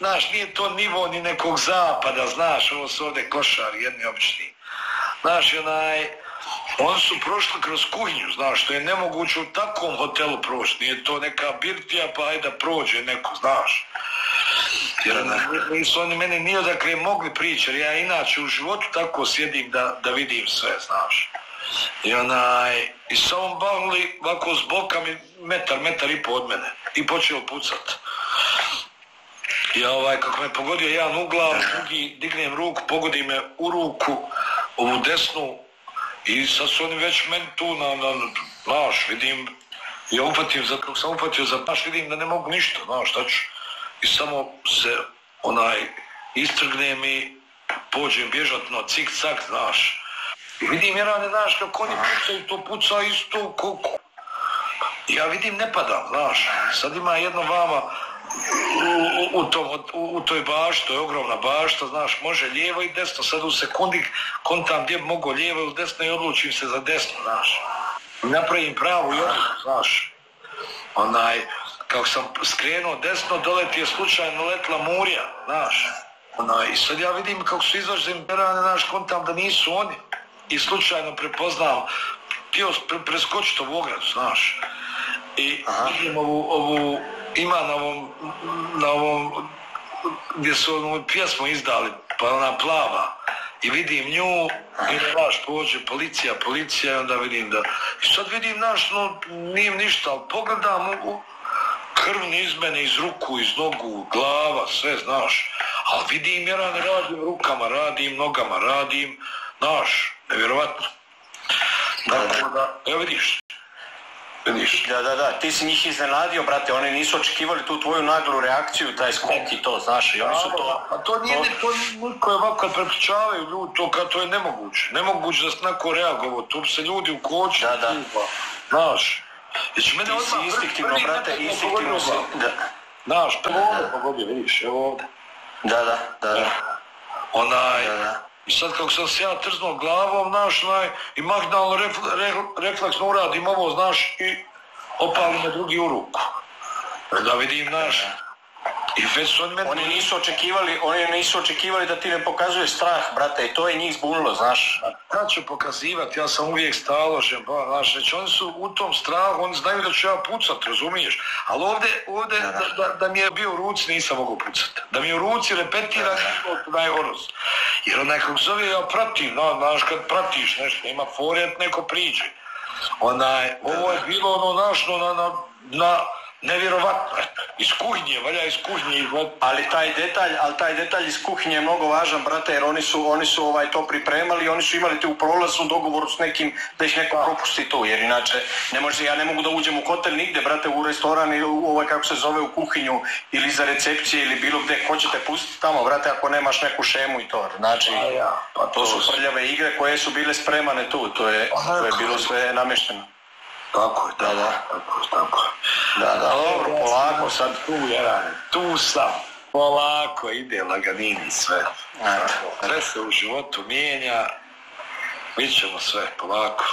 znaš, nije to nivo ni nekog zapada, znaš, ovo su ovdje košari, jedni obični. Znaš, onaj, oni su prošli kroz kuhinju, znaš, što je nemoguće u takvom hotelu proći, nije to neka birtija, pa ajde da prođe neko, znaš. Jer nisu oni meni ni odakle mogli prići, jer ja inače u životu tako sjedim da, da vidim sve, znaš. I onaj, i sa ovom bavili ovako s boka mi metar, metar i po od mene. I počeo pucat. Ja ovaj, kako me pogodio jedan u glavu, drugi dignem ruku, pogodi me u ruku, ovu desnu, i sad su oni već meni tu na, na, znaš, vidim, ja upatim, za, kako sam upatio za paš, vidim da ne mogu ništa, znaš, šta ću. I samo se, onaj, istrgnem i pođem bježat, no, cik cak, znaš. I vidim, jer ne znaš kako oni pucaju, to puca isto ko, ko- ja vidim ne padam, znaš. Sad ima jedno vama u, u, u, u, toj bašti, to je ogromna bašta, znaš, može lijevo i desno, sad u sekundi kontam gdje bi mogao lijevo ili desno i odlučim se za desno, znaš. Napravim pravu i odluku, znaš. Onaj, kako sam skrenuo desno, doleti je slučajno letla murja, znaš. Onaj, I sad ja vidim kako su izvaženi perane, znaš, kontam da nisu oni. I slučajno prepoznam, htio pre, preskočiti ovu ogradu, znaš. I vidim ovu, ovu, ima na ovom, na ovom, gdje su onu pjesmu izdali, pa ona plava. I vidim nju, i znaš, pođe policija, policija, i onda vidim da... I sad vidim, znaš, no, nije ništa, ali pogledam u, u krv iz mene, iz ruku, iz nogu, glava, sve, znaš. Ali vidim, ja ne radim rukama, radim nogama, radim, znaš, nevjerovatno. Tako da, evo vidiš, vidiš. Da, da, da, ti si njih iznenadio, brate, oni nisu očekivali tu tvoju naglu reakciju, taj skok i to, znaš, i oni su to... A to nije, to niko je ovako kad prepričavaju ljudi, to, kad to je nemoguće. Nemoguće da se neko reagovao, tu se ljudi ukočili. Da, da. Znaš, Znači, mene Ti si instinktivno, prvi brate, instinktivno pogodio si... Da, Znaš, prvo ovdje pogodio, vidiš, evo ovdje. da, da, da, da. Da. I sad kako sam se ja trznuo glavom, znaš, onaj, i magnalno refl, re, refleksno uradim ovo, znaš, i opali me drugi u ruku. Da vidim, znaš, i već su oni nisu očekivali, oni nisu očekivali da ti ne pokazuješ strah, brate, i to je njih zbunilo, znaš. Kad ću pokazivati, ja sam uvijek staložen, ba, znaš, znači oni su u tom strahu, oni znaju da ću ja pucat, razumiješ? Ali ovdje, ovdje da, da, da mi je bio u ruci nisam mogao pucat. Da mi je u ruci repetira najhoroz. Jer onaj kako zove, ja pratim, no, znaš, kad pratiš nešto, ima foret, neko priđe. Onaj, ovo je bilo ono našno na, na, na nevjerovatno. Iz kuhinje, valja iz kuhinje, iz Ali taj detalj, ali taj detalj iz kuhinje je mnogo važan, brate, jer oni su, oni su ovaj to pripremali oni su imali te u prolazu dogovoru s nekim da ih neko propusti tu, jer inače ne može, ja ne mogu da uđem u hotel nigde, brate, u restoran ili u ovaj kako se zove u kuhinju ili za recepcije ili bilo gdje, ko će te pustiti tamo, brate, ako nemaš neku šemu i to. Znači, Pa ja, pa to su to- prljave igre koje su bile spremane tu, to je, to je bilo sve namješteno. Tako je, Da, da. tako, tako. Da, da, dobro, polako sad. Tu, Jerane, tu sam. Polako ide laganini sve. Sve se u životu mijenja. Vidjet ćemo sve, polako.